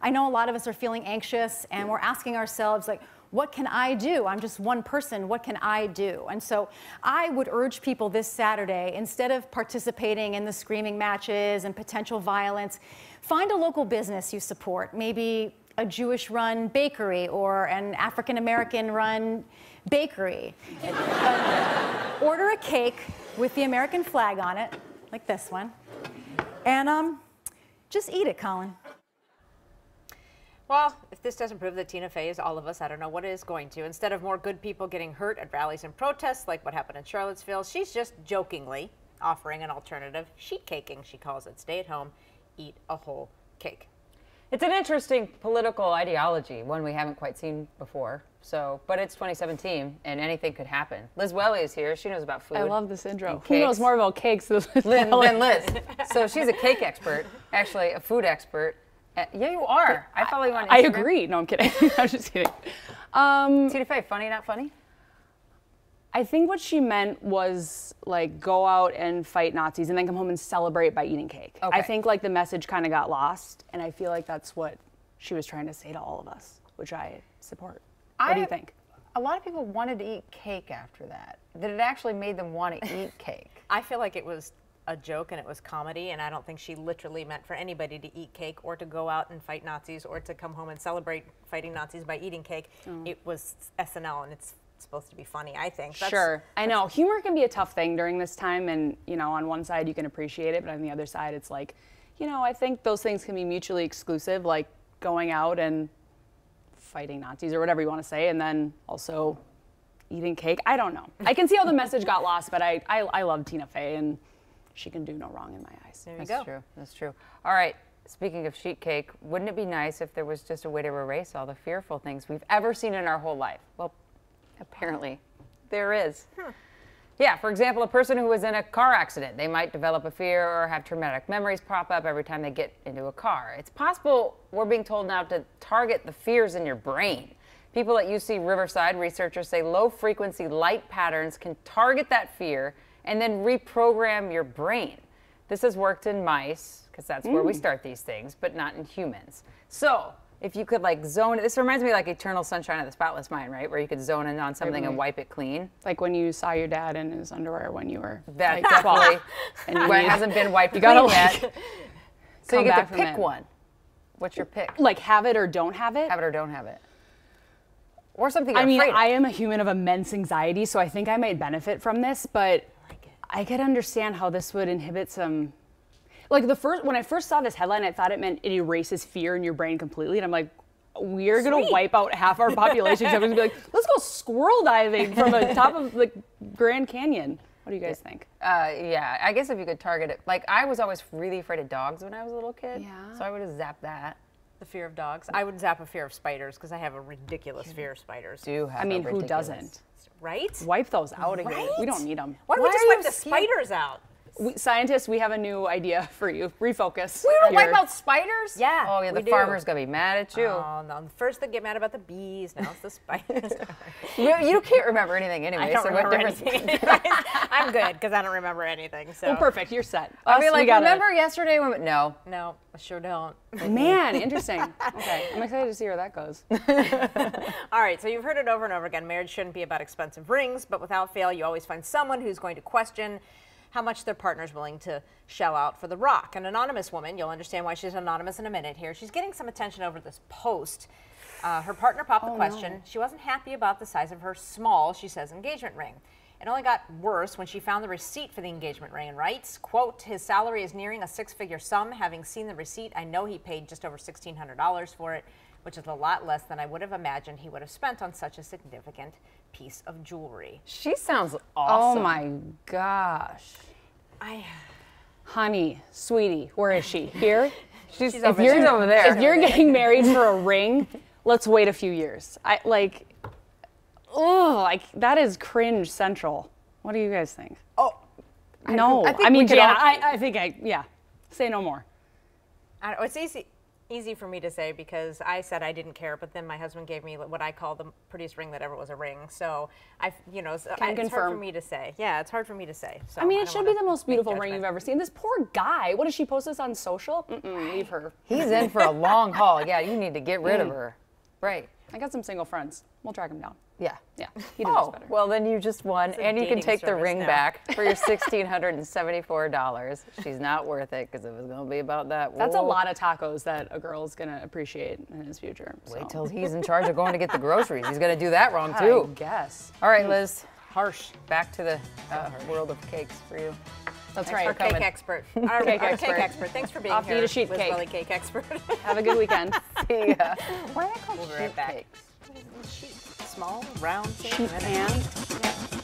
I know a lot of us are feeling anxious and we're asking ourselves, like, what can I do? I'm just one person. What can I do? And so I would urge people this Saturday, instead of participating in the screaming matches and potential violence, find a local business you support, maybe a Jewish run bakery or an African American run bakery. Order a cake with the American flag on it, like this one, and um, just eat it, Colin. Well, if this doesn't prove that Tina Fey is all of us, I don't know what is going to. Instead of more good people getting hurt at rallies and protests like what happened in Charlottesville, she's just jokingly offering an alternative, sheet caking, she calls it. Stay at home, eat a whole cake. It's an interesting political ideology, one we haven't quite seen before. So, but it's 2017, and anything could happen. Liz Welle is here. She knows about food. I love this intro. Who knows more about cakes than Liz? Lynn, than Liz. So she's a cake expert, actually a food expert. Uh, yeah, you are. I follow you on Instagram. I agree. No, I'm kidding. I'm just kidding. Um, Tina Fey, funny, not funny? I think what she meant was like go out and fight Nazis and then come home and celebrate by eating cake. Okay. I think like the message kind of got lost, and I feel like that's what she was trying to say to all of us, which I support. What do you think? A lot of people wanted to eat cake after that. That it actually made them want to eat cake. I feel like it was a joke and it was comedy, and I don't think she literally meant for anybody to eat cake or to go out and fight Nazis or to come home and celebrate fighting Nazis by eating cake. Oh. It was SNL, and it's supposed to be funny, I think. That's- sure. I know. Humor can be a tough thing during this time, and, you know, on one side you can appreciate it, but on the other side it's like, you know, I think those things can be mutually exclusive, like going out and fighting Nazis or whatever you want to say, and then also eating cake. I don't know. I can see how the message got lost, but I, I, I love Tina Fey, and she can do no wrong in my eyes. There you That's go. true. That's true. All right. Speaking of sheet cake, wouldn't it be nice if there was just a way to erase all the fearful things we've ever seen in our whole life? Well, apparently there is. Yeah, for example, a person who was in a car accident, they might develop a fear or have traumatic memories pop up every time they get into a car. It's possible we're being told now to target the fears in your brain. People at UC Riverside researchers say low frequency light patterns can target that fear and then reprogram your brain. This has worked in mice, because that's where we mm. start these things, but not in humans. So, if you could like zone, this reminds me like Eternal Sunshine of the Spotless Mind, right? Where you could zone in on something and wipe it clean. Like when you saw your dad in his underwear when you were That like, 12, definitely and well, it hasn't been wiped you gotta, clean like, yet. So you get to pick it. one. What's your pick? like have it or don't have it. Have it or don't have it. Or something I mean. I am a human of immense anxiety, so I think I might benefit from this, but I could understand how this would inhibit some. Like the first, when I first saw this headline, I thought it meant it erases fear in your brain completely, and I'm like, we're gonna wipe out half our population. so I'm gonna be like, let's go squirrel diving from the top of the Grand Canyon. What do you guys think? Uh, yeah, I guess if you could target it. Like, I was always really afraid of dogs when I was a little kid. Yeah. So I would have zapped that. The fear of dogs. I would zap a fear of spiders because I have a ridiculous fear of spiders. Do have I mean, a who doesn't? Right? Wipe those out here. Right? We don't need them. Why don't we just wipe the spiders out? We, scientists, we have a new idea for you. Refocus. We don't wipe out spiders? Yeah, Oh, yeah, the we farmer's gonna be mad at you. Oh, no. First they get mad about the bees, now it's the spiders. you. You can't remember anything anyway. I don't so remember anything. I'm good because I don't remember anything. So Well, perfect. You're set. I'll Us, be we like, remember yesterday when? No. No, I sure don't. Man, interesting. Okay, I'm excited to see where that goes. All right, so you've heard it over and over again. Marriage shouldn't be about expensive rings, but without fail, you always find someone who's going to question how much their partner's willing to shell out for the rock. An anonymous woman, you'll understand why she's anonymous in a minute here. She's getting some attention over this post. Uh, her partner popped the question. She wasn't happy about the size of her small, she says, engagement ring. It only got worse when she found the receipt for the engagement ring and writes, quote, his salary is nearing a six-figure sum. Having seen the receipt, I know he paid just over $1,600 for it, which is a lot less than I would have imagined he would have spent on such a significant piece of jewelry. She sounds awesome. Oh my gosh. I, Honey, sweetie, where is she? Here? She's, If over, you're, she's over there. If you're getting married for a ring, let's wait a few years. I like, oh, like that is cringe central. What do you guys think? oh, no, I I, mean, Jana, all- I, I think I, yeah. Say no more. I don't, it's easy. Easy for me to say because I said I didn't care, but then my husband gave me what I call the prettiest ring that ever was a ring. So I, you know, so Can I, it's hard for me to say. Yeah, it's hard for me to say. So I mean, it don't should be the most beautiful ring you've ever seen. This poor guy. What does she post this on social? Mm-mm, leave her. He's in for a long haul. Yeah, you need to get rid of mm. her. Right. I got some single friends. We'll track him down. Yeah. Yeah, he deserves Oh, better. well, then you just won, a and you can take the ring now. back for your $1,674. She's not worth it because it was going to be about that. That's a lot of tacos that a girl's gonna appreciate in his future. Wait till he's in charge of going to get the groceries. He's going to do that wrong, I too. guess. All right, Liz. Harsh. Back to the uh, world of cakes for you. That's Thanks right. for Cake expert. Our, Cake our expert. cake expert. Thanks for being Off to here. eat a sheet Liz cake. Welle, cake expert. Have a good weekend. See ya. Why are they called We'll be right sheet cakes? Small, round, Sheet pan.